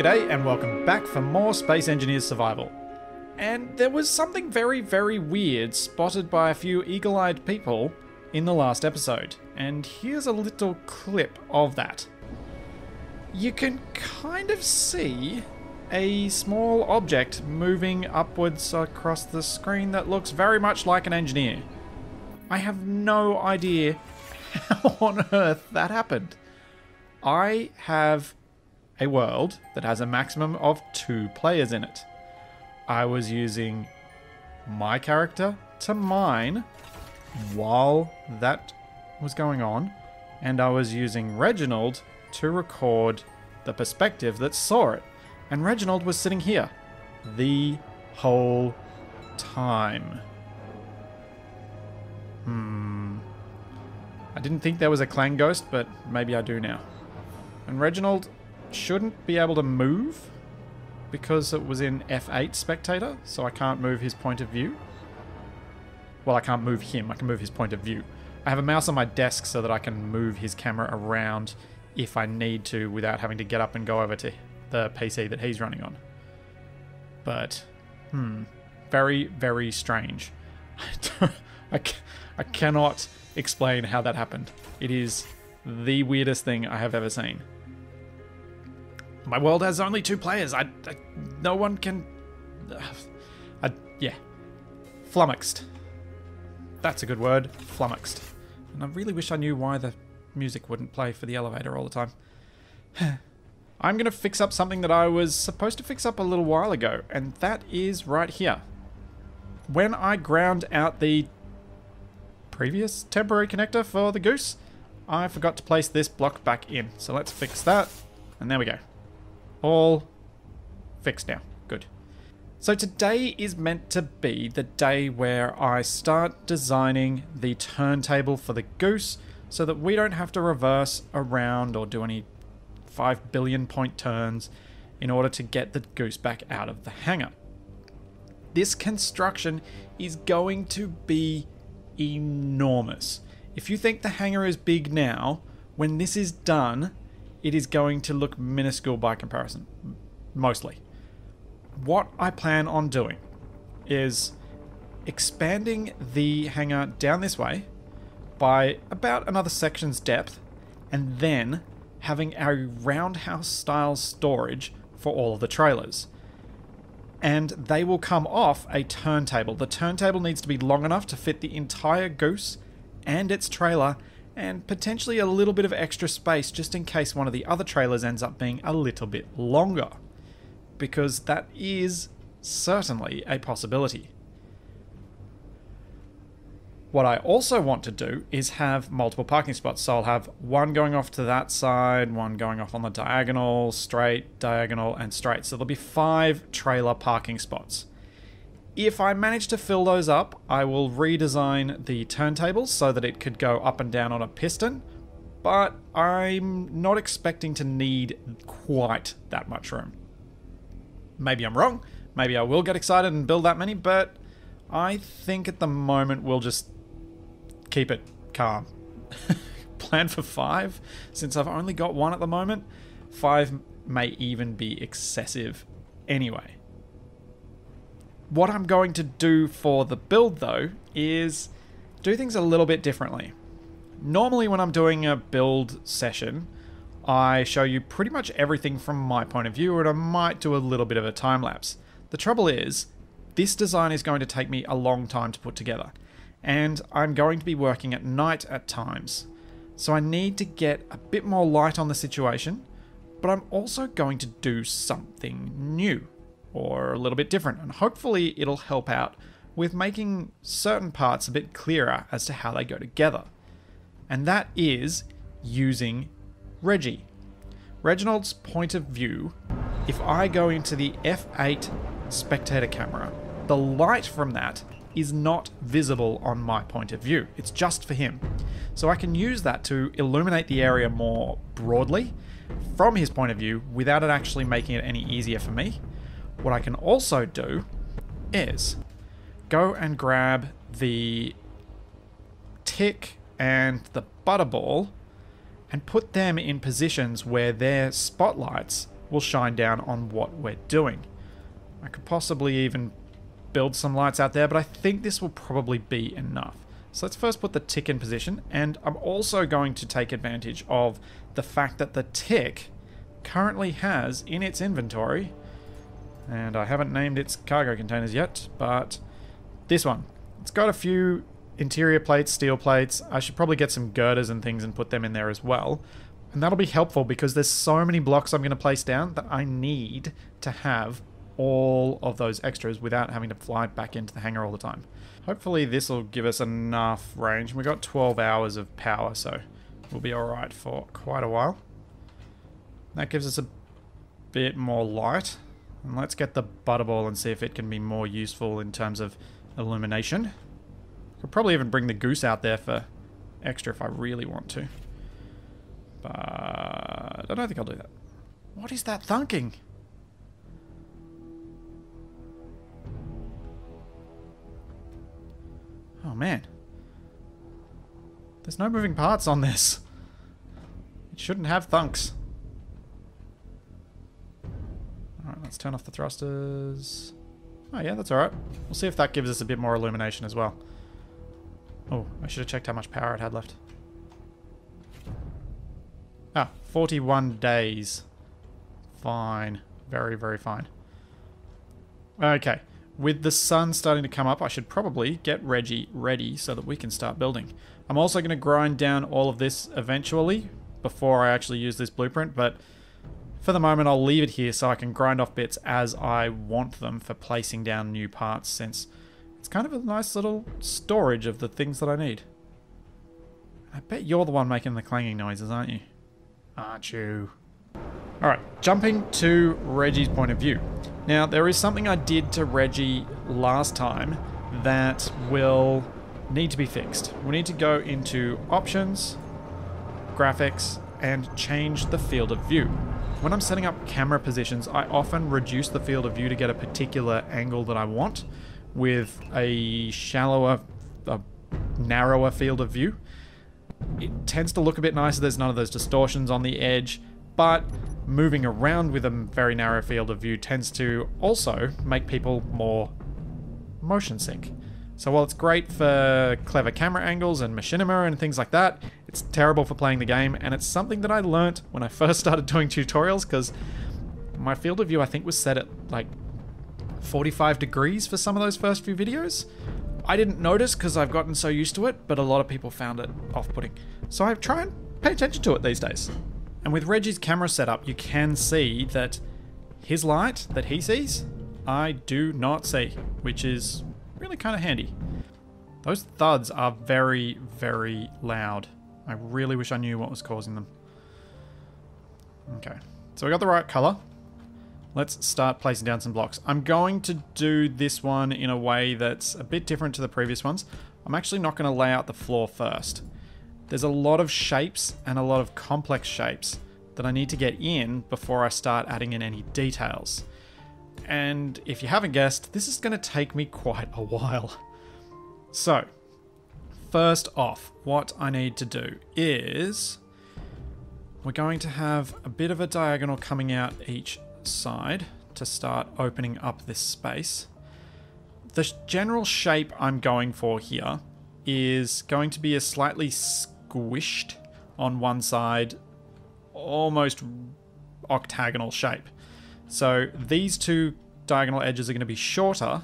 G'day and welcome back for more Space Engineers Survival. And there was something very, very weird spotted by a few eagle eyed people in the last episode. And here's a little clip of that. You can kind of see a small object moving upwards across the screen that looks very much like an engineer. I have no idea how on earth that happened. I have a world that has a maximum of two players in it. I was using my character to mine while that was going on, and I was using Reginald to record the perspective that saw it. And Reginald was sitting here the whole time. Hmm. I didn't think there was a Clang ghost, but maybe I do now. And Reginald shouldn't be able to move because it was in F8 spectator, so I can't move his point of view. Well, I can't move him, I can move his point of view. I have a mouse on my desk so that I can move his camera around if I need to without having to get up and go over to the PC that he's running on. But, hmm, very, very strange. I, I cannot explain how that happened. It is the weirdest thing I have ever seen. My world has only two players. I, I no one can. Uh, I, yeah, flummoxed. That's a good word, flummoxed. And I really wish I knew why the music wouldn't play for the elevator all the time. I'm going to fix up something that I was supposed to fix up a little while ago, and that is right here. When I ground out the previous temporary connector for the goose, I forgot to place this block back in. So let's fix that, and there we go. All fixed now. Good. So today is meant to be the day where I start designing the turntable for the goose so that we don't have to reverse around or do any 5 billion point turns in order to get the goose back out of the hangar. This construction is going to be enormous. If you think the hangar is big now, when this is done, it is going to look minuscule by comparison. Mostly. What I plan on doing is expanding the hangar down this way by about another section's depth and then having a roundhouse style storage for all of the trailers. And they will come off a turntable. The turntable needs to be long enough to fit the entire goose and its trailer and potentially a little bit of extra space just in case one of the other trailers ends up being a little bit longer. Because that is certainly a possibility. What I also want to do is have multiple parking spots. So I'll have one going off to that side, one going off on the diagonal, straight, diagonal, and straight. So there'll be five trailer parking spots. If I manage to fill those up, I will redesign the turntables so that it could go up and down on a piston, but I'm not expecting to need quite that much room. Maybe I'm wrong, maybe I will get excited and build that many, but I think at the moment we'll just keep it calm. Plan for five, since I've only got one at the moment. Five may even be excessive anyway. What I'm going to do for the build though is do things a little bit differently. Normally when I'm doing a build session, I show you pretty much everything from my point of view and I might do a little bit of a time lapse. The trouble is, this design is going to take me a long time to put together and I'm going to be working at night at times. So I need to get a bit more light on the situation, but I'm also going to do something new or a little bit different, and hopefully it'll help out with making certain parts a bit clearer as to how they go together. And that is using Reggie. Reginald's point of view, if I go into the F8 spectator camera, the light from that is not visible on my point of view. It's just for him. So I can use that to illuminate the area more broadly from his point of view without it actually making it any easier for me. What I can also do is go and grab the tick and the butterball and put them in positions where their spotlights will shine down on what we're doing. I could possibly even build some lights out there, but I think this will probably be enough. So let's first put the tick in position, and I'm also going to take advantage of the fact that the tick currently has in its inventory, and I haven't named its cargo containers yet, but this one. It's got a few interior plates, steel plates. I should probably get some girders and things and put them in there as well. And that'll be helpful because there's so many blocks I'm going to place down that I need to have all of those extras without having to fly back into the hangar all the time. Hopefully this will give us enough range. We've got 12 hours of power, so we'll be alright for quite a while. That gives us a bit more light. And let's get the butterball and see if it can be more useful in terms of illumination. Could probably even bring the goose out there for extra if I really want to. But I don't think I'll do that. What is that thunking? Oh man. There's no moving parts on this. It shouldn't have thunks. Let's turn off the thrusters. Oh yeah, that's alright. We'll see if that gives us a bit more illumination as well. Oh, I should have checked how much power it had left. Ah, 41 days. Fine. Very, very fine. Okay. With the sun starting to come up, I should probably get Reggie ready so that we can start building. I'm also going to grind down all of this eventually before I actually use this blueprint, but for the moment I'll leave it here so I can grind off bits as I want them for placing down new parts since it's kind of a nice little storage of the things that I need. I bet you're the one making the clanging noises, aren't you? Aren't you? Alright, jumping to Reggie's point of view. Now, there is something I did to Reggie last time that will need to be fixed. We need to go into Options, Graphics, and change the field of view. When I'm setting up camera positions, I often reduce the field of view to get a particular angle that I want with a shallower, a narrower field of view. It tends to look a bit nicer. There's none of those distortions on the edge, but moving around with a very narrow field of view tends to also make people more motion sick. So while it's great for clever camera angles and machinima and things like that, it's terrible for playing the game, and it's something that I learnt when I first started doing tutorials, because my field of view I think was set at like 45 degrees for some of those first few videos. I didn't notice because I've gotten so used to it, but a lot of people found it off-putting. So I try and pay attention to it these days. And with Reggie's camera setup, you can see that his light that he sees, I do not see, which is really kind of handy. Those thuds are very, very loud. I really wish I knew what was causing them. Okay, so we got the right color. Let's start placing down some blocks. I'm going to do this one in a way that's a bit different to the previous ones. I'm actually not going to lay out the floor first. There's a lot of shapes and a lot of complex shapes that I need to get in before I start adding in any details. And if you haven't guessed, this is going to take me quite a while. So, first off, what I need to do is we're going to have a bit of a diagonal coming out each side to start opening up this space. The general shape I'm going for here is going to be a slightly squished on one side, almost octagonal shape. So these two diagonal edges are going to be shorter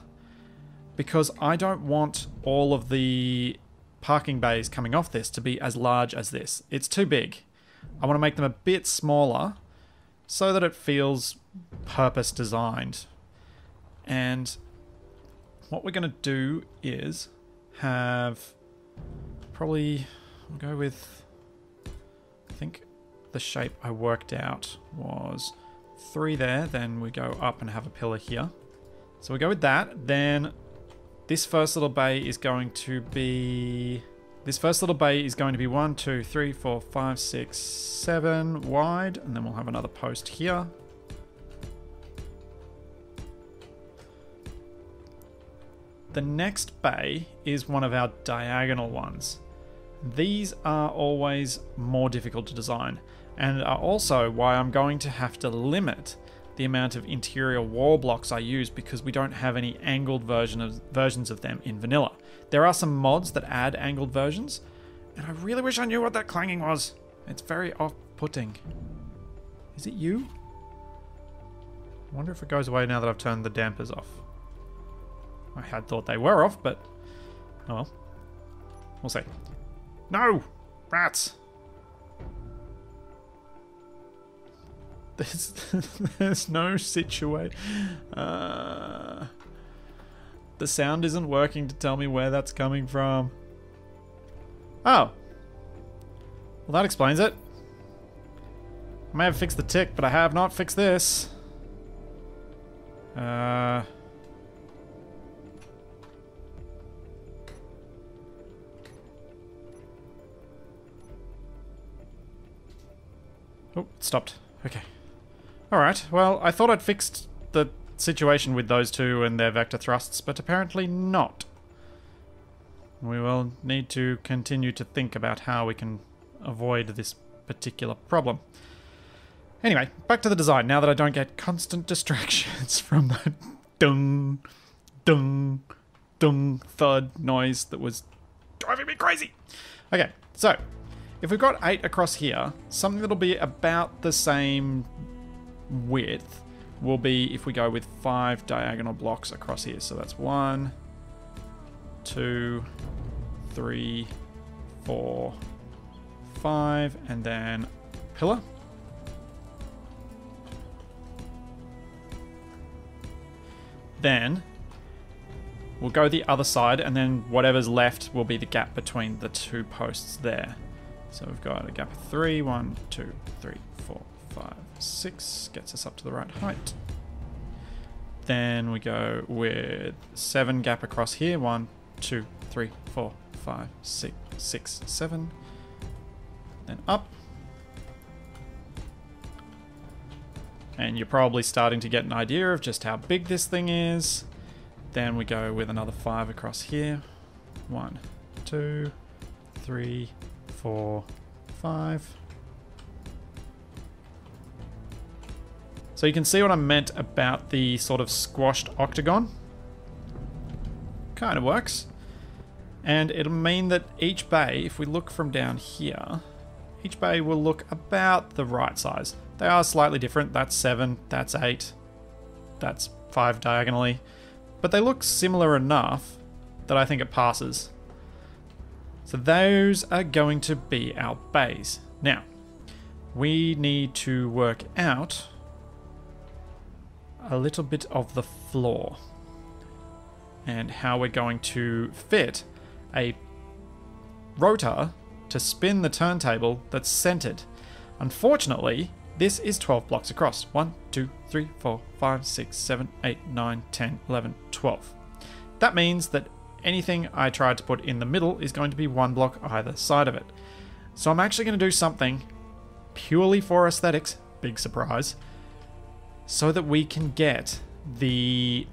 because I don't want all of the parking bays coming off this to be as large as this. It's too big. I want to make them a bit smaller so that it feels purpose designed. And what we're going to do is have probably we'll go with I think the shape I worked out was three there then we go up and have a pillar here so we go with that then this first little bay is going to be this first little bay is going to be one two three four five six seven wide and then we'll have another post here The next bay is one of our diagonal ones. these are always more difficult to design and are also why I'm going to have to limit the amount of interior wall blocks I use because we don't have any angled version of, versions of them in vanilla. There are some mods that add angled versions, and I really wish I knew what that clanging was. It's very off-putting. Is it you? I wonder if it goes away now that I've turned the dampers off. I had thought they were off, but... Oh well. We'll see. No! Rats! There's, there's no situation. Uh, the sound isn't working to tell me where that's coming from. Oh. Well, that explains it. I may have fixed the tick, but I have not fixed this. Uh... Oh, it stopped. Okay. Alright, well, I thought I'd fixed the situation with those two and their vector thrusts, but apparently not. We will need to continue to think about how we can avoid this particular problem. Anyway, back to the design, now that I don't get constant distractions from the dung, dung, dung thud noise that was driving me crazy. Okay, so if we've got eight across here, something that'll be about the same width will be if we go with five diagonal blocks across here. So that's one, two, three, four, five, and then pillar. Then we'll go the other side, and then whatever's left will be the gap between the two posts there. So we've got a gap of three, one, two, three, four, five, six. Gets us up to the right height. Then we go with seven gap across here. One, two, three, four, five, six, six, seven. Then up. And you're probably starting to get an idea of just how big this thing is. Then we go with another five across here. One, two, three, four, five. So you can see what I meant about the sort of squashed octagon. Kind of works. And it'll mean that each bay, if we look from down here, each bay will look about the right size. They are slightly different. That's 7, that's 8, that's 5 diagonally. But they look similar enough that I think it passes. So those are going to be our bays. Now, we need to work out a little bit of the floor and how we're going to fit a rotor to spin the turntable that's centered. Unfortunately, this is 12 blocks across. 1, 2, 3, 4, 5, 6, 7, 8, 9, 10, 11, 12. That means that anything I tried to put in the middle is going to be one block either side of it. So I'm actually going to do something purely for aesthetics, big surprise, so that we can get the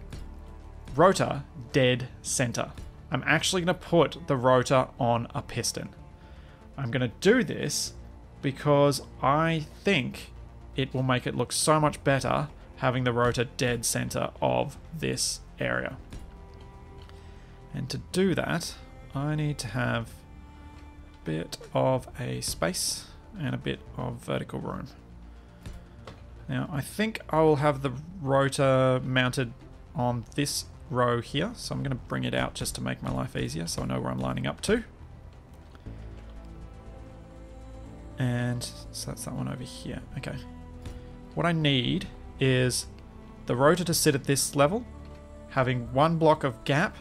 rotor dead center. I'm actually going to put the rotor on a piston. I'm going to do this because I think it will make it look so much better having the rotor dead center of this area. And to do that, I need to have a bit of a space and a bit of vertical room. Now, I think I will have the rotor mounted on this row here, so I'm going to bring it out just to make my life easier so I know where I'm lining up to. And so that's that one over here. Okay. What I need is the rotor to sit at this level, having one block of gap,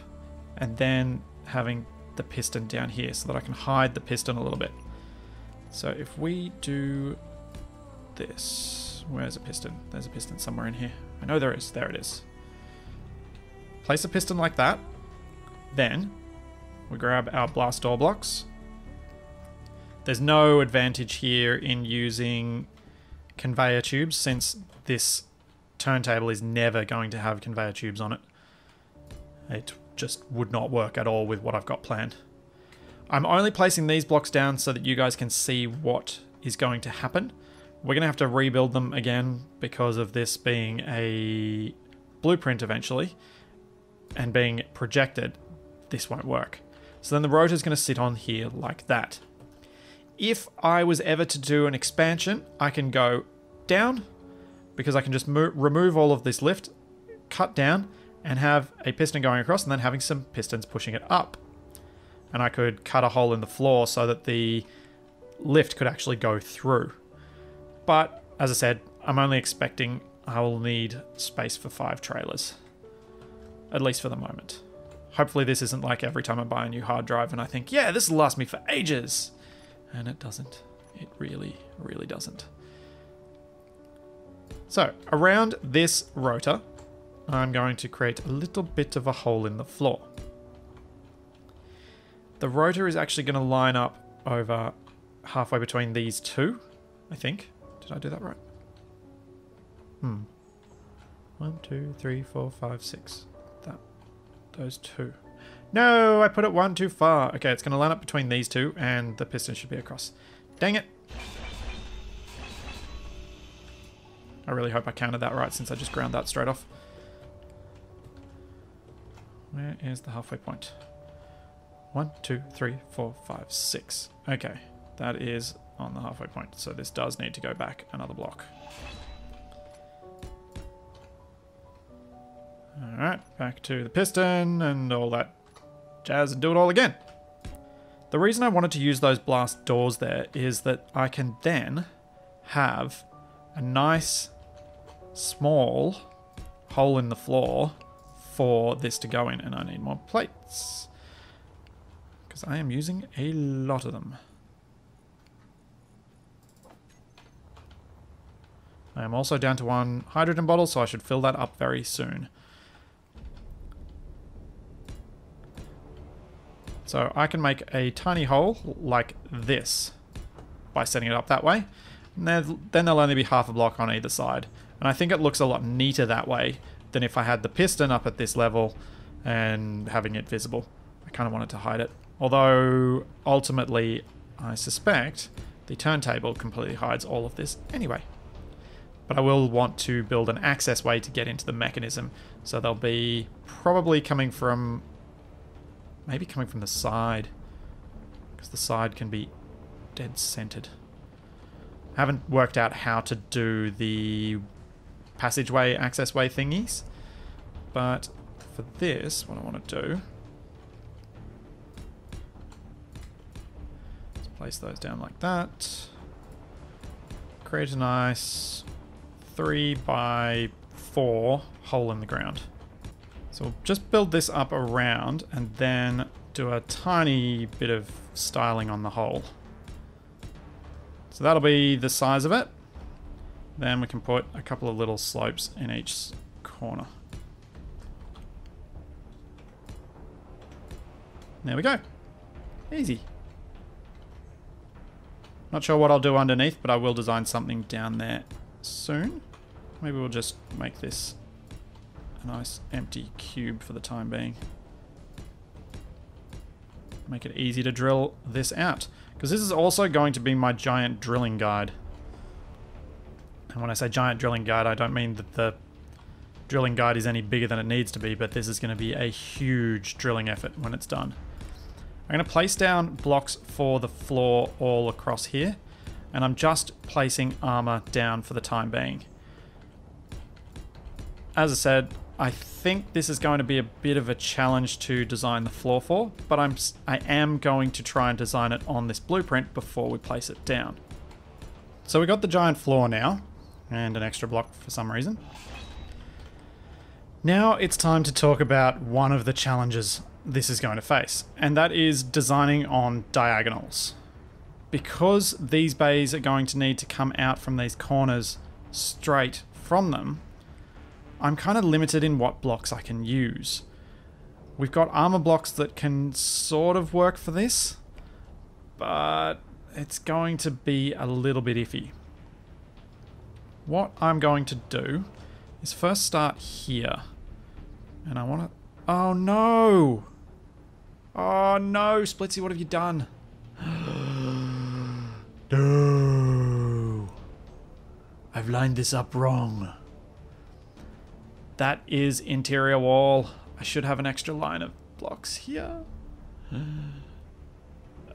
and then having the piston down here so that I can hide the piston a little bit. So if we do this, where's a piston? There's a piston somewhere in here. I know there is, there it is. Place a piston like that. Then we grab our blast door blocks. There's no advantage here in using conveyor tubes since this turntable is never going to have conveyor tubes on it. It just would not work at all with what I've got planned. I'm only placing these blocks down so that you guys can see what is going to happen. We're going to have to rebuild them again because of this being a blueprint eventually and being projected. This won't work. So then the rotor is going to sit on here like that. If I was ever to do an expansion, I can go down because I can just mo- remove all of this lift, cut down, and have a piston going across and then having some pistons pushing it up. And I could cut a hole in the floor so that the lift could actually go through. But as I said, I'm only expecting I will need space for five trailers. At least for the moment. Hopefully, this isn't like every time I buy a new hard drive and I think, yeah, this will last me for ages. And it doesn't. It really, really doesn't. So, around this rotor, I'm going to create a little bit of a hole in the floor. The rotor is actually going to line up over halfway between these two, I think. Did I do that right? Hmm. One, two, three, four, five, six. That. Those two. No, I put it one too far. Okay, it's going to line up between these two, and the piston should be across. Dang it. I really hope I counted that right since I just ground that straight off. Where is the halfway point? One, two, three, four, five, six. Okay, that is on the halfway point. So this does need to go back another block. Alright, back to the piston and all that jazz and do it all again. The reason I wanted to use those blast doors there is that I can then have a nice small hole in the floor for this to go in and I need more plates because I am using a lot of them. I am also down to one hydrogen bottle so I should fill that up very soon. So I can make a tiny hole like this by setting it up that way. And then there'll only be half a block on either side. And I think it looks a lot neater that way than if I had the piston up at this level and having it visible. I kind of wanted to hide it. Although, ultimately, I suspect the turntable completely hides all of this anyway. But I will want to build an access way to get into the mechanism. So they'll be probably coming from Maybe coming from the side. Because the side can be dead centered. I haven't worked out how to do the passageway, accessway thingies. But for this, what I want to do... Let's place those down like that. Create a nice 3 by 4 hole in the ground. So we'll just build this up around and then do a tiny bit of styling on the hole. So that'll be the size of it. Then we can put a couple of little slopes in each corner. There we go. Easy. Not sure what I'll do underneath, but I will design something down there soon. Maybe we'll just make this a nice empty cube for the time being. Make it easy to drill this out. Because this is also going to be my giant drilling guide. And when I say giant drilling guide, I don't mean that the drilling guide is any bigger than it needs to be, but this is going to be a huge drilling effort when it's done. I'm going to place down blocks for the floor all across here, and I'm just placing armor down for the time being. As I said, I think this is going to be a bit of a challenge to design the floor for, but I'm I am going to try and design it on this blueprint before we place it down. So we got the giant floor now, and an extra block for some reason. Now it's time to talk about one of the challenges this is going to face, and that is designing on diagonals. Because these bays are going to need to come out from these corners straight from them, I'm kind of limited in what blocks I can use. We've got armor blocks that can sort of work for this, but it's going to be a little bit iffy. What I'm going to do is first start here. And I want to... Oh no! Oh no, Splitsie, what have you done? no. I've lined this up wrong. That is interior wall. I should have an extra line of blocks here.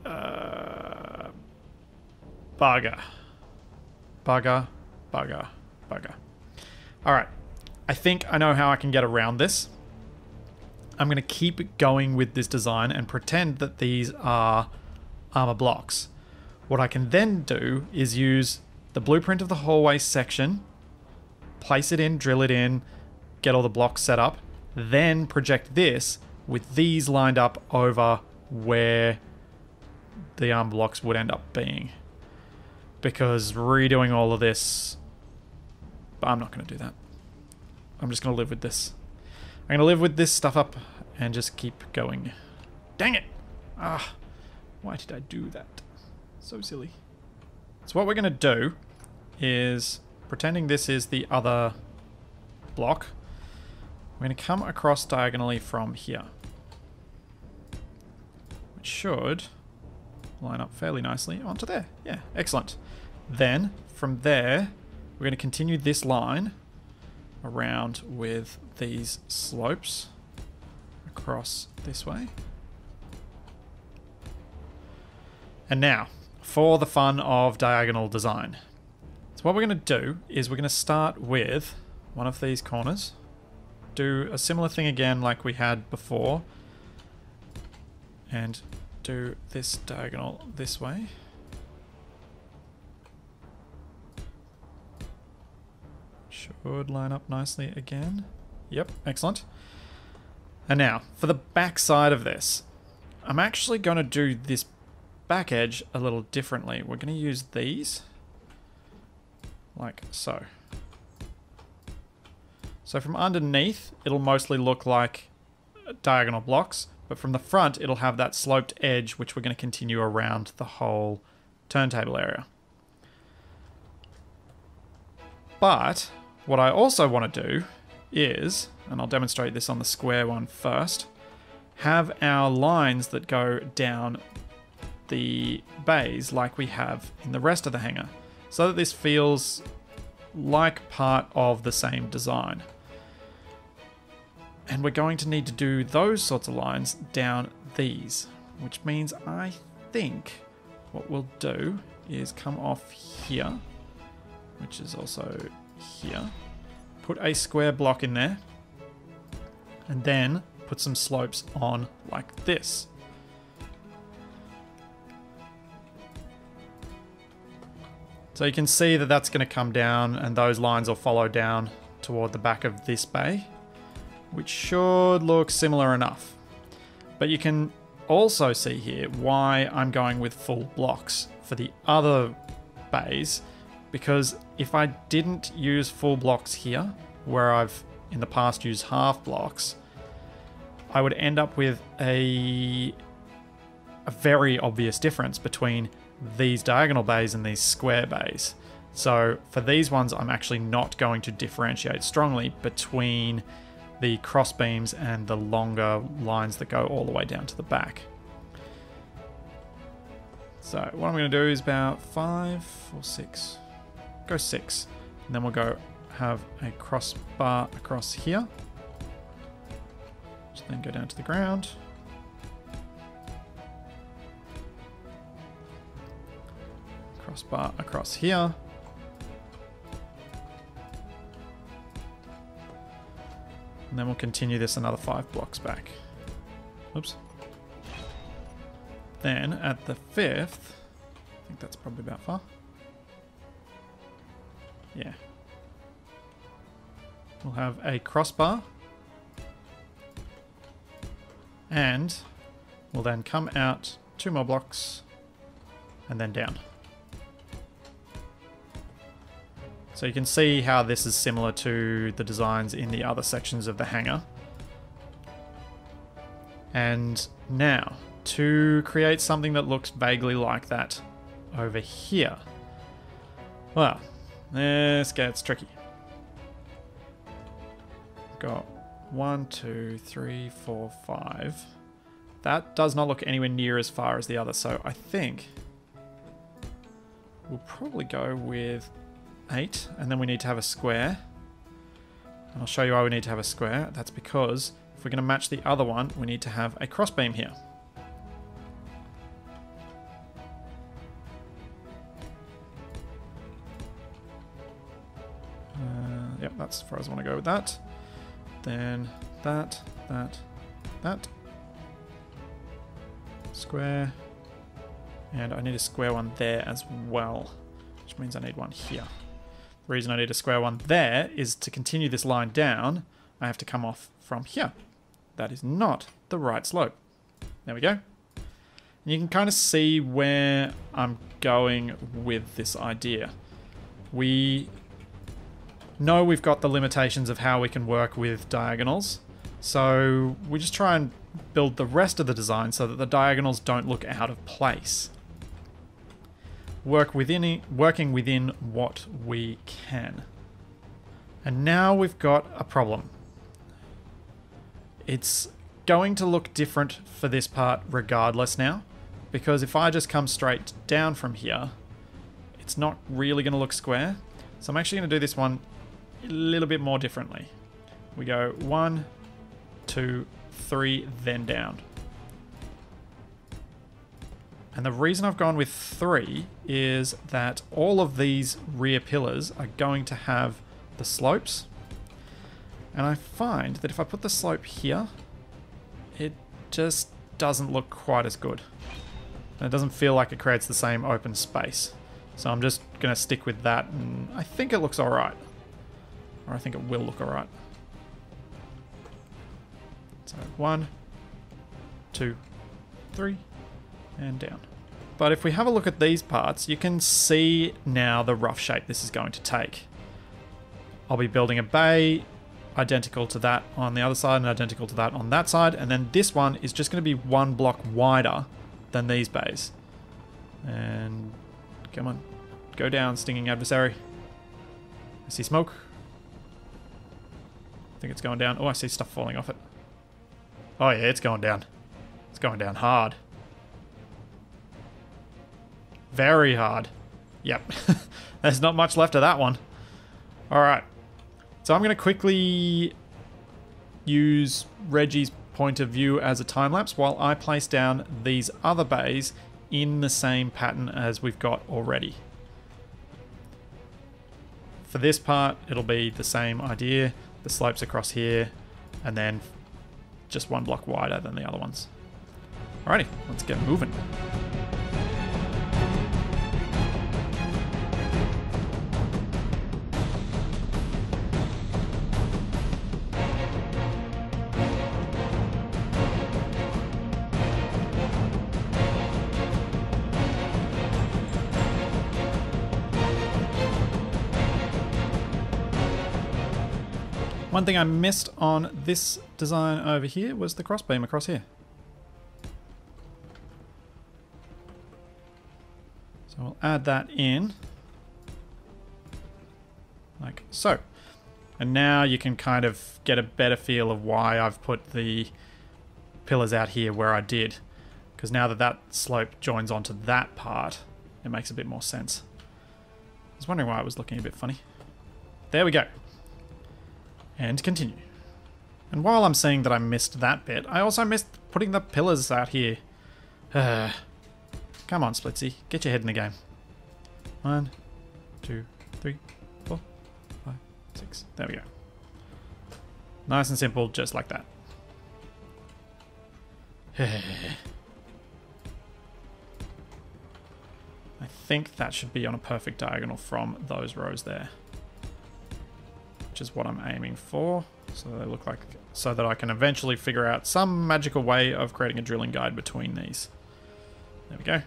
Uh, bugger. Bugger. Bugger. Bugger. Alright. I think I know how I can get around this. I'm going to keep going with this design and pretend that these are armor blocks. What I can then do is use the blueprint of the hallway section, place it in, drill it in, get all the blocks set up, then project this with these lined up over where the arm blocks would end up being. Because redoing all of this, but I'm not going to do that. I'm just going to live with this. I'm going to live with this stuff up and just keep going. Dang it! Ah, why did I do that? So silly. So what we're going to do is, pretending this is the other block, we're going to come across diagonally from here. Which should line up fairly nicely onto there. Yeah, excellent. Then, from there, we're going to continue this line around with these slopes across this way. And now, for the fun of diagonal design. So what we're going to do is we're going to start with one of these corners. Do a similar thing again like we had before. And do this diagonal this way. Should line up nicely again. Yep, excellent. And now, for the back side of this, I'm actually going to do this back edge a little differently. We're going to use these, like so. So from underneath, it'll mostly look like uh, diagonal blocks, but from the front, it'll have that sloped edge, which we're going to continue around the whole turntable area. But what I also want to do is, and I'll demonstrate this on the square one first, have our lines that go down the bays like we have in the rest of the hangar, so that this feels like part of the same design. And we're going to need to do those sorts of lines down these, which means I think what we'll do is come off here, which is also here, put a square block in there, and then put some slopes on like this. So you can see that that's going to come down and those lines will follow down toward the back of this bay which should look similar enough. But you can also see here why I'm going with full blocks for the other bays, because if I didn't use full blocks here, where I've in the past used half blocks, I would end up with a, a very obvious difference between these diagonal bays and these square bays. So for these ones, I'm actually not going to differentiate strongly between the cross beams and the longer lines that go all the way down to the back. So what I'm going to do is about five or six, go six, and then we'll go have a crossbar across here. Just then go down to the ground. Crossbar across here. And then we'll continue this another five blocks back. Oops. Then at the fifth, I think that's probably about far. Yeah. We'll have a crossbar. And we'll then come out two more blocks and then down. So you can see how this is similar to the designs in the other sections of the hangar. And now, to create something that looks vaguely like that over here. Well, this gets tricky. Got one, two, three, four, five. that does not look anywhere near as far as the other. So I think we'll probably go with 8, and then we need to have a square. And I'll show you why we need to have a square. That's because if we're going to match the other one, we need to have a crossbeam here. Uh, yep, that's as far as I want to go with that. Then that, that, that. Square. And I need a square one there as well, which means I need one here. Reason I need a square one there is to continue this line down, I have to come off from here. That is not the right slope. There we go. And you can kind of see where I'm going with this idea. We know we've got the limitations of how we can work with diagonals, so we just try and build the rest of the design so that the diagonals don't look out of place. Work within it, working within what we can. And now we've got a problem. It's going to look different for this part regardless now, because if I just come straight down from here, it's not really going to look square. So I'm actually going to do this one a little bit more differently. We go one, two, three, then down. And the reason I've gone with three is that all of these rear pillars are going to have the slopes. And I find that if I put the slope here, it just doesn't look quite as good. And it doesn't feel like it creates the same open space. So I'm just going to stick with that, and I think it looks alright. Or I think it will look alright. So one, two, three, and down. But if we have a look at these parts, you can see now the rough shape this is going to take. I'll be building a bay identical to that on the other side and identical to that on that side. And then this one is just going to be one block wider than these bays. And come on, go down, stinging adversary. I see smoke. I think it's going down. Oh, I see stuff falling off it. Oh yeah, it's going down. It's going down hard. Very hard. Yep. There's not much left of that one. Alright. So I'm going to quickly use Reggie's point of view as a time lapse while I place down these other bays in the same pattern as we've got already. For this part, it'll be the same idea. The slopes across here, and then just one block wider than the other ones. Alrighty, let's get moving. Thing I missed on this design over here was the crossbeam across here. So we'll add that in. Like so. And now you can kind of get a better feel of why I've put the pillars out here where I did. Because now that that slope joins onto that part, it makes a bit more sense. I was wondering why it was looking a bit funny. There we go and continue. And while I'm saying that I missed that bit, I also missed putting the pillars out here. Uh, come on, Splitsie. Get your head in the game. One, two, three, four, five, six. There we go. Nice and simple, just like that. I think that should be on a perfect diagonal from those rows there which is what I'm aiming for. So they look like, so that I can eventually figure out some magical way of creating a drilling guide between these. There we go.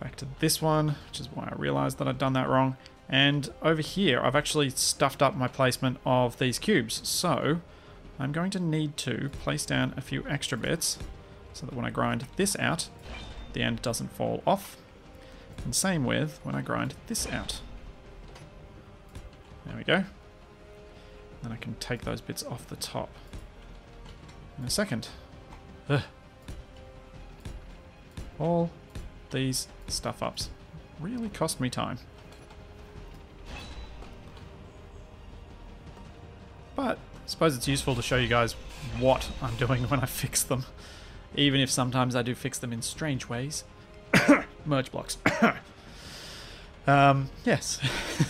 Back to this one, which is why I realized that I'd done that wrong. And over here, I've actually stuffed up my placement of these cubes. So I'm going to need to place down a few extra bits so that when I grind this out, the end doesn't fall off. And same with when I grind this out. There we go. Then I can take those bits off the top in a second. Ugh. All these stuff ups really cost me time. But I suppose it's useful to show you guys what I'm doing when I fix them. Even if sometimes I do fix them in strange ways. Merge blocks. um, yes.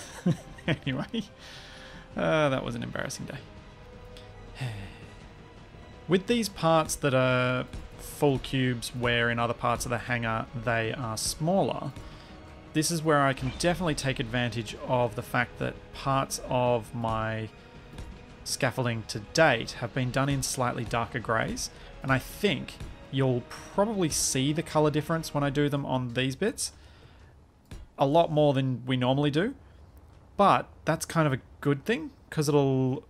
anyway, uh, that was an embarrassing day. With these parts that are full cubes where in other parts of the hangar they are smaller, this is where I can definitely take advantage of the fact that parts of my scaffolding to date have been done in slightly darker greys and I think you'll probably see the color difference when I do them on these bits a lot more than we normally do but that's kind of a good thing because it'll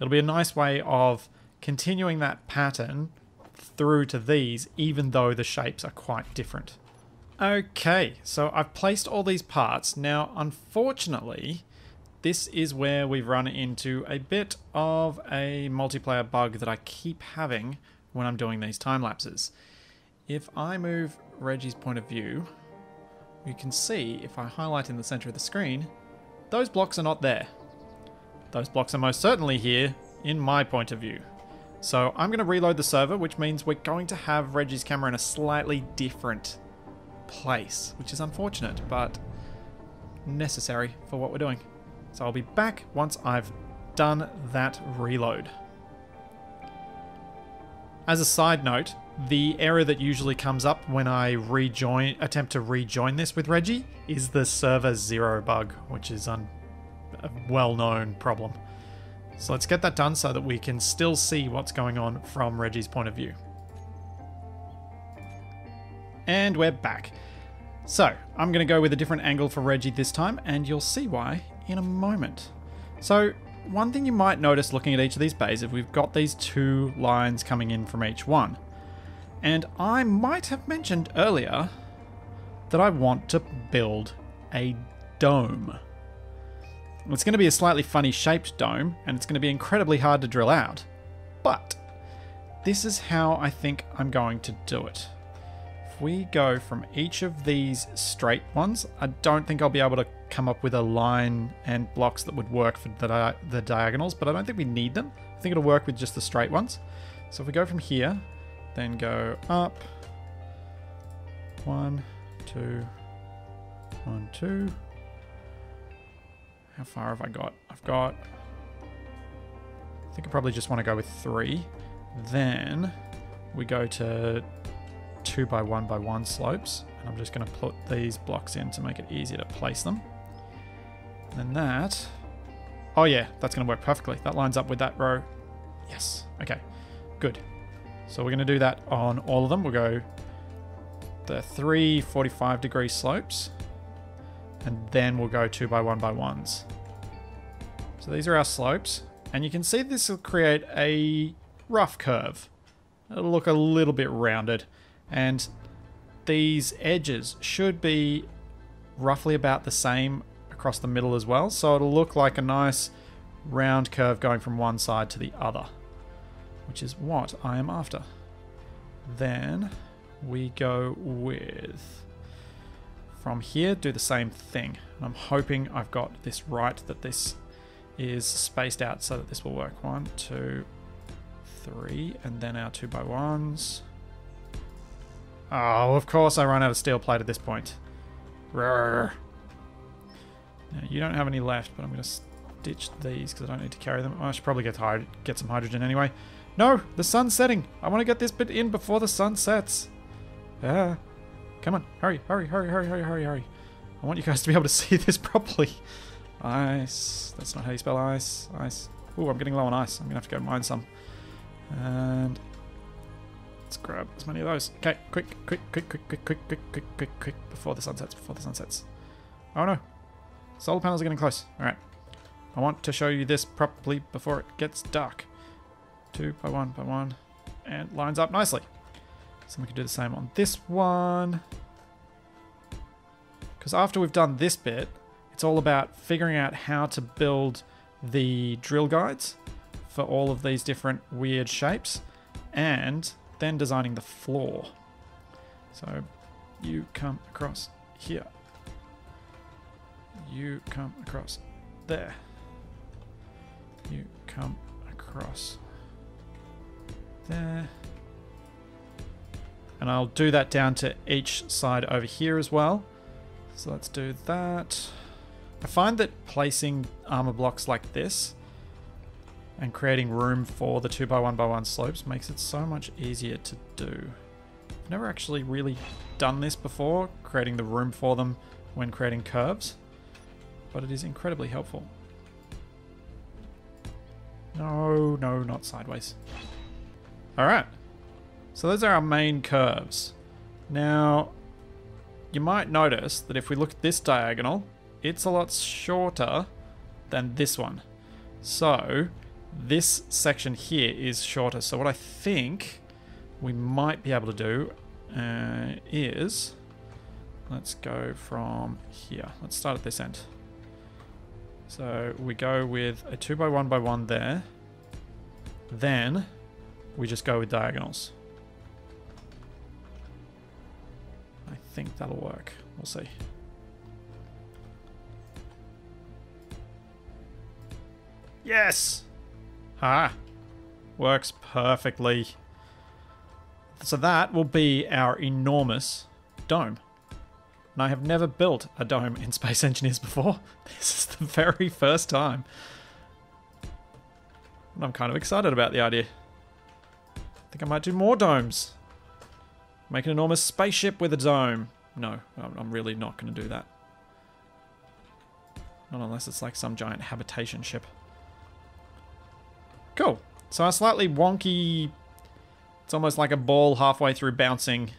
it'll be a nice way of continuing that pattern through to these even though the shapes are quite different. Okay, so I've placed all these parts. Now, unfortunately, this is where we've run into a bit of a multiplayer bug that I keep having when I'm doing these time lapses. If I move Reggie's point of view, you can see if I highlight in the center of the screen, those blocks are not there. Those blocks are most certainly here in my point of view. So I'm going to reload the server, which means we're going to have Reggie's camera in a slightly different place, which is unfortunate, but necessary for what we're doing. So I'll be back once I've done that reload. As a side note, the error that usually comes up when I rejoin, attempt to rejoin this with Reggie is the server zero bug, which is a well-known problem. So let's get that done so that we can still see what's going on from Reggie's point of view. And we're back. So, I'm going to go with a different angle for Reggie this time, and you'll see why in a moment. So, one thing you might notice looking at each of these bays is we've got these two lines coming in from each one. And I might have mentioned earlier that I want to build a dome. It's going to be a slightly funny shaped dome, and it's going to be incredibly hard to drill out. But this is how I think I'm going to do it. If we go from each of these straight ones, I don't think I'll be able to come up with a line and blocks that would work for the, di the diagonals, but I don't think we need them. I think it'll work with just the straight ones. So if we go from here, then go up, one, two, one, two, how far have I got? I've got... I think I probably just want to go with three. Then we go to two by one by one slopes. And I'm just going to put these blocks in to make it easier to place them. And then that... Oh yeah, that's going to work perfectly. That lines up with that row. Yes. Okay. Good. So we're going to do that on all of them. We'll go the three 45 degree slopes and then we'll go two by one by ones. So these are our slopes, and you can see this will create a rough curve. It'll look a little bit rounded, and these edges should be roughly about the same across the middle as well, so it'll look like a nice round curve going from one side to the other, which is what I am after. Then we go with from here, do the same thing. I'm hoping I've got this right, that this is spaced out so that this will work. One, two, three, and then our two by ones. Oh, of course I run out of steel plate at this point. Now, you don't have any left, but I'm going to stitch these because I don't need to carry them. Oh, I should probably get, get some hydrogen anyway. No, the sun's setting. I want to get this bit in before the sun sets. Yeah. Come on, hurry, hurry, hurry, hurry, hurry, hurry, hurry. I want you guys to be able to see this properly. Ice. That's not how you spell ice. Ice. Oh, I'm getting low on ice. I'm going to have to go mine some. And let's grab as many of those. Okay, quick, quick, quick, quick, quick, quick, quick, quick, quick, quick, before the sun sets, before the sun sets. Oh no. Solar panels are getting close. Alright. I want to show you this properly before it gets dark. Two by one by one. And lines up nicely. So we can do the same on this one. Because after we've done this bit, it's all about figuring out how to build the drill guides for all of these different weird shapes and then designing the floor. So you come across here. You come across there. You come across there. And I'll do that down to each side over here as well. So let's do that. I find that placing armor blocks like this and creating room for the 2x1x1 slopes makes it so much easier to do. I've never actually really done this before, creating the room for them when creating curves, but it is incredibly helpful. No, no, not sideways. Alright, so those are our main curves. Now, you might notice that if we look at this diagonal, it's a lot shorter than this one. So, this section here is shorter. So what I think we might be able to do uh, is, let's go from here. Let's start at this end. So we go with a 2 by 1 by 1 there. Then we just go with diagonals. I think that'll work. We'll see. Yes! Ha! Works perfectly. So that will be our enormous dome. And I have never built a dome in Space Engineers before. This is the very first time. And I'm kind of excited about the idea. I think I might do more domes. Make an enormous spaceship with a dome. No, I'm really not going to do that. Not unless it's like some giant habitation ship. Cool. So a slightly wonky, it's almost like a ball halfway through bouncing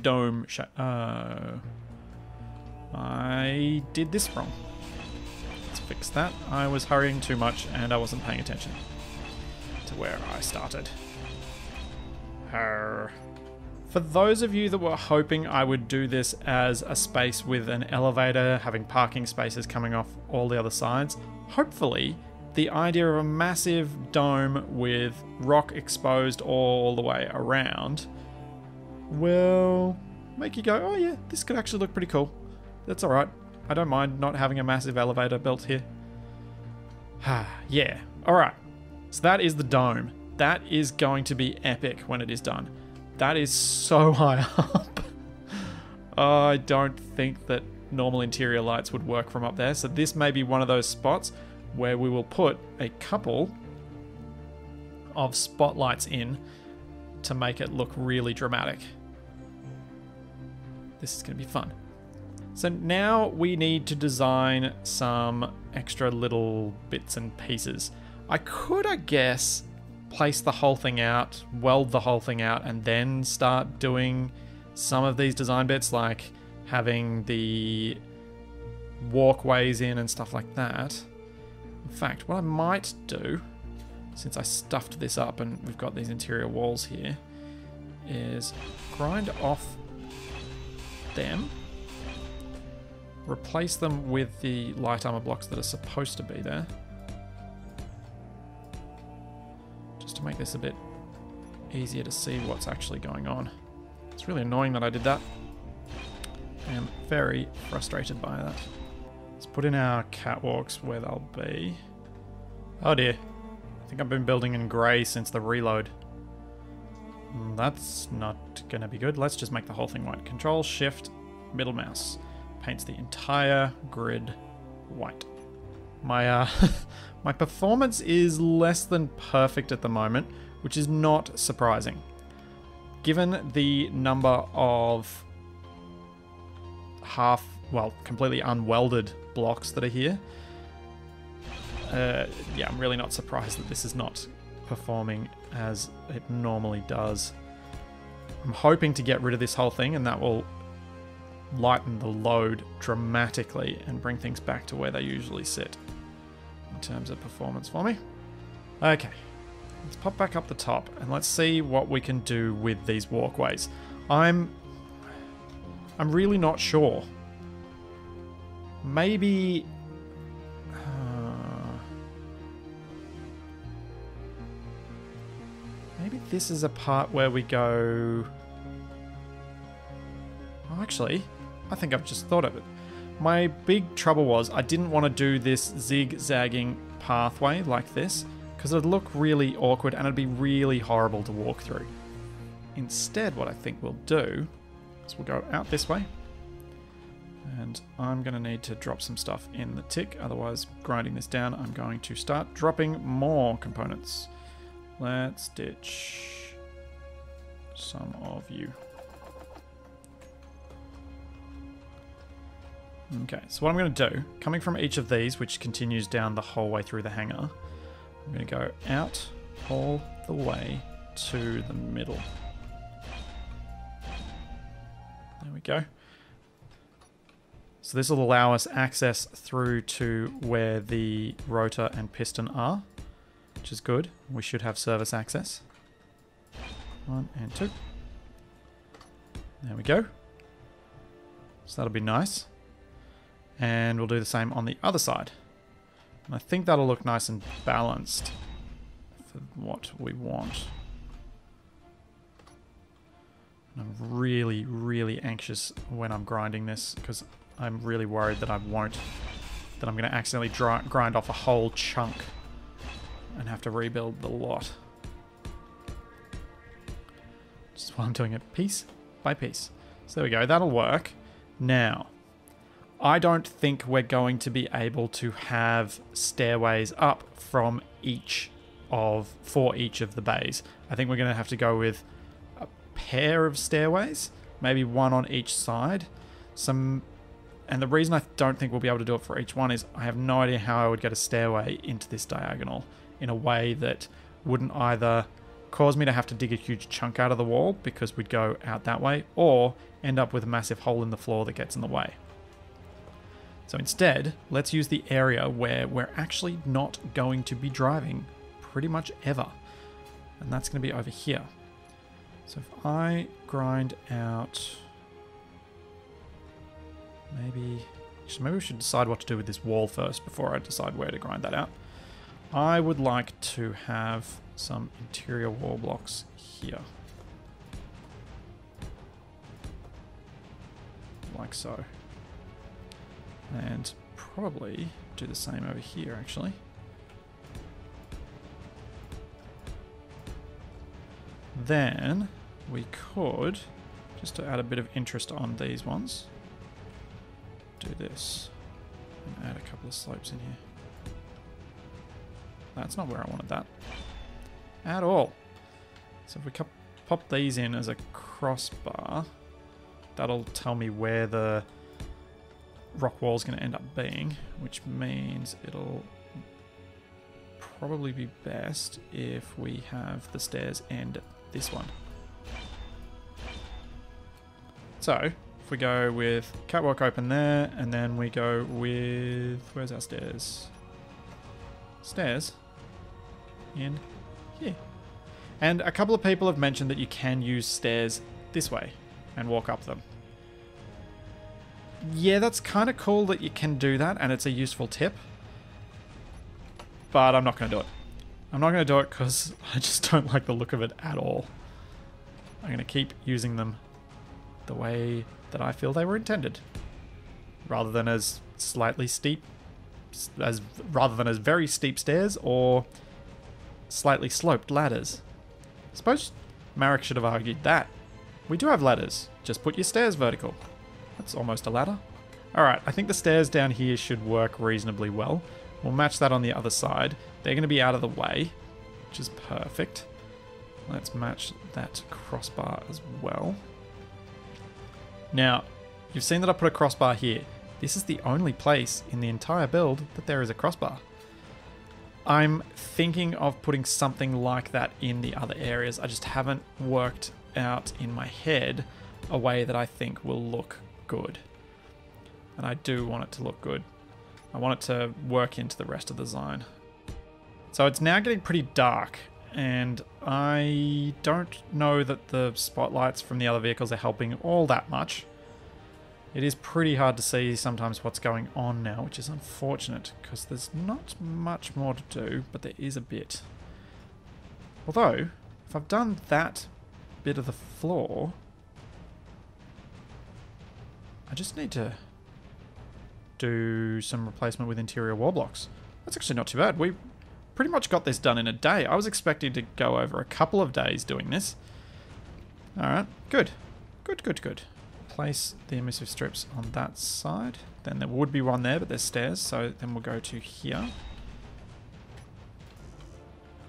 dome. Uh, I did this wrong. Let's fix that. I was hurrying too much and I wasn't paying attention to where I started. Her. For those of you that were hoping I would do this as a space with an elevator, having parking spaces coming off all the other sides, hopefully the idea of a massive dome with rock exposed all the way around will make you go, oh yeah, this could actually look pretty cool. That's alright. I don't mind not having a massive elevator built here. yeah, alright. So that is the dome. That is going to be epic when it is done. That is so high up. I don't think that normal interior lights would work from up there. So this may be one of those spots where we will put a couple of spotlights in to make it look really dramatic. This is going to be fun. So now we need to design some extra little bits and pieces. I could, I guess, place the whole thing out, weld the whole thing out, and then start doing some of these design bits, like having the walkways in and stuff like that. In fact, what I might do, since I stuffed this up and we've got these interior walls here, is grind off them, replace them with the light armor blocks that are supposed to be there. Just to make this a bit easier to see what's actually going on. It's really annoying that I did that. I am very frustrated by that. Let's put in our catwalks where they'll be. Oh dear. I think I've been building in grey since the reload. Mm, that's not gonna be good. Let's just make the whole thing white. Control, Shift, middle mouse. Paints the entire grid white. My, uh, my performance is less than perfect at the moment, which is not surprising. Given the number of half, well, completely unwelded blocks that are here. Uh, yeah, I'm really not surprised that this is not performing as it normally does. I'm hoping to get rid of this whole thing and that will lighten the load dramatically and bring things back to where they usually sit in terms of performance for me. Okay, let's pop back up the top and let's see what we can do with these walkways. I'm I'm really not sure Maybe... Uh, maybe this is a part where we go... Oh, actually, I think I've just thought of it. My big trouble was I didn't want to do this zigzagging pathway like this because it'd look really awkward and it'd be really horrible to walk through. Instead, what I think we'll do is we'll go out this way and I'm going to need to drop some stuff in the tick, otherwise grinding this down, I'm going to start dropping more components. Let's ditch some of you. Okay, so what I'm going to do, coming from each of these, which continues down the whole way through the hangar, I'm going to go out all the way to the middle. There we go. So this will allow us access through to where the rotor and piston are, which is good. We should have service access. One and two. There we go. So that'll be nice. And we'll do the same on the other side. And I think that'll look nice and balanced for what we want. I'm really, really anxious when I'm grinding this because I'm really worried that I won't, that I'm going to accidentally dry, grind off a whole chunk and have to rebuild the lot. Just while I'm doing it piece by piece. So there we go, that'll work. Now, I don't think we're going to be able to have stairways up from each of, for each of the bays. I think we're going to have to go with a pair of stairways, maybe one on each side. Some and the reason I don't think we'll be able to do it for each one is I have no idea how I would get a stairway into this diagonal in a way that wouldn't either cause me to have to dig a huge chunk out of the wall because we'd go out that way, or end up with a massive hole in the floor that gets in the way. So instead, let's use the area where we're actually not going to be driving pretty much ever. And that's going to be over here. So if I grind out Maybe, maybe we should decide what to do with this wall first before I decide where to grind that out. I would like to have some interior wall blocks here. Like so. And probably do the same over here actually. Then we could, just to add a bit of interest on these ones, do this and add a couple of slopes in here. That's not where I wanted that at all. So if we pop these in as a crossbar, that'll tell me where the rock wall is going to end up being, which means it'll probably be best if we have the stairs end this one. So, if we go with catwalk open there, and then we go with... Where's our stairs? Stairs? In here. And a couple of people have mentioned that you can use stairs this way and walk up them. Yeah, that's kind of cool that you can do that, and it's a useful tip. But I'm not going to do it. I'm not going to do it because I just don't like the look of it at all. I'm going to keep using them the way that I feel they were intended. Rather than as slightly steep, as rather than as very steep stairs or slightly sloped ladders. I suppose Marek should have argued that. We do have ladders, just put your stairs vertical. That's almost a ladder. Alright, I think the stairs down here should work reasonably well. We'll match that on the other side. They're going to be out of the way, which is perfect. Let's match that crossbar as well. Now, you've seen that I put a crossbar here. This is the only place in the entire build that there is a crossbar. I'm thinking of putting something like that in the other areas. I just haven't worked out in my head a way that I think will look good. And I do want it to look good. I want it to work into the rest of the design. So it's now getting pretty dark and I don't know that the spotlights from the other vehicles are helping all that much. It is pretty hard to see sometimes what's going on now, which is unfortunate, because there's not much more to do, but there is a bit. Although, if I've done that bit of the floor, I just need to do some replacement with interior wall blocks. That's actually not too bad. We pretty much got this done in a day. I was expecting to go over a couple of days doing this. Alright, good. Good, good, good. Place the emissive strips on that side. Then there would be one there, but there's stairs, so then we'll go to here.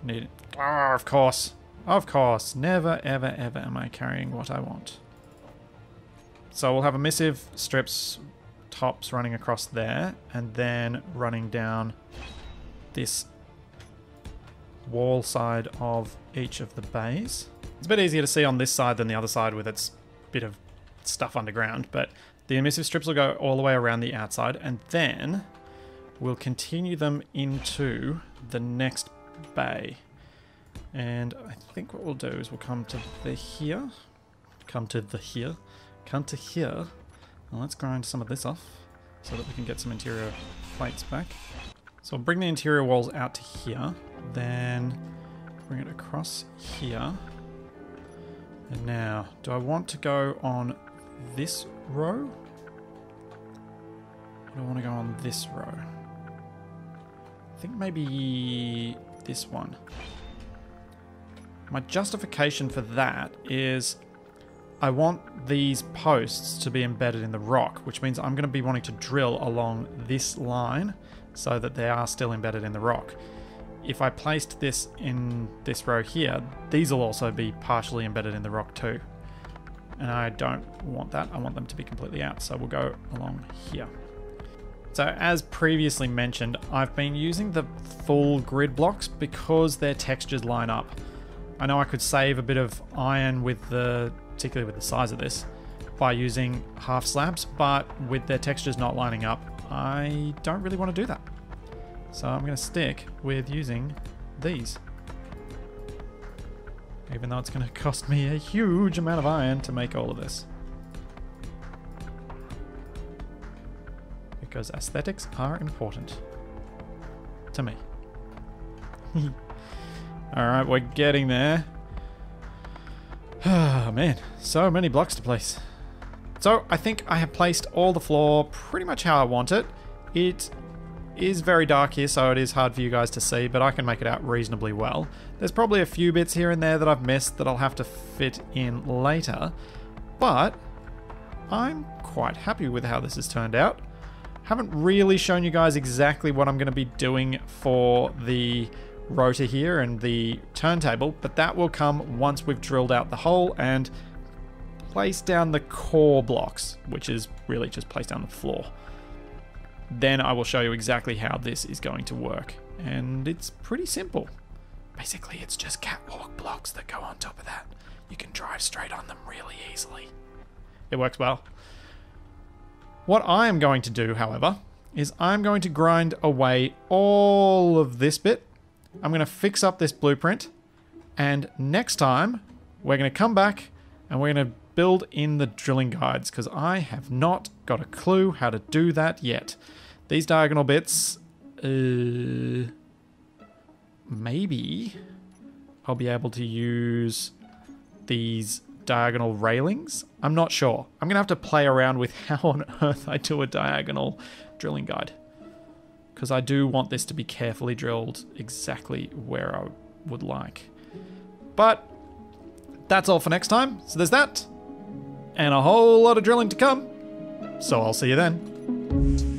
Need it. Oh, of course. Of course. Never, ever, ever am I carrying what I want. So we'll have emissive strips tops running across there, and then running down this wall side of each of the bays. It's a bit easier to see on this side than the other side with its bit of stuff underground, but the emissive strips will go all the way around the outside, and then we'll continue them into the next bay. And I think what we'll do is we'll come to the here, come to the here, come to here, and let's grind some of this off so that we can get some interior plates back. So I'll bring the interior walls out to here, then bring it across here. And now, do I want to go on this row? I want to go on this row? I think maybe this one. My justification for that is I want these posts to be embedded in the rock, which means I'm going to be wanting to drill along this line so that they are still embedded in the rock. If I placed this in this row here, these will also be partially embedded in the rock too. And I don't want that, I want them to be completely out, so we'll go along here. So as previously mentioned, I've been using the full grid blocks because their textures line up. I know I could save a bit of iron with the particularly with the size of this, by using half slabs, but with their textures not lining up, I don't really want to do that. So I'm going to stick with using these. Even though it's going to cost me a huge amount of iron to make all of this. Because aesthetics are important. To me. Alright, we're getting there. Oh man, so many blocks to place. So I think I have placed all the floor pretty much how I want it. It is very dark here, so it is hard for you guys to see, but I can make it out reasonably well. There's probably a few bits here and there that I've missed that I'll have to fit in later, but I'm quite happy with how this has turned out. Haven't really shown you guys exactly what I'm going to be doing for the rotor here and the turntable, but that will come once we've drilled out the hole and placed down the core blocks, which is really just placed down the floor. Then I will show you exactly how this is going to work. And it's pretty simple. Basically, it's just catwalk blocks that go on top of that. You can drive straight on them really easily. It works well. What I am going to do, however, is I'm going to grind away all of this bit I'm going to fix up this blueprint. And next time, we're going to come back and we're going to build in the drilling guides because I have not got a clue how to do that yet. These diagonal bits, uh, maybe I'll be able to use these diagonal railings. I'm not sure. I'm going to have to play around with how on earth I do a diagonal drilling guide because I do want this to be carefully drilled exactly where I would like. But that's all for next time. So there's that, and a whole lot of drilling to come. So I'll see you then.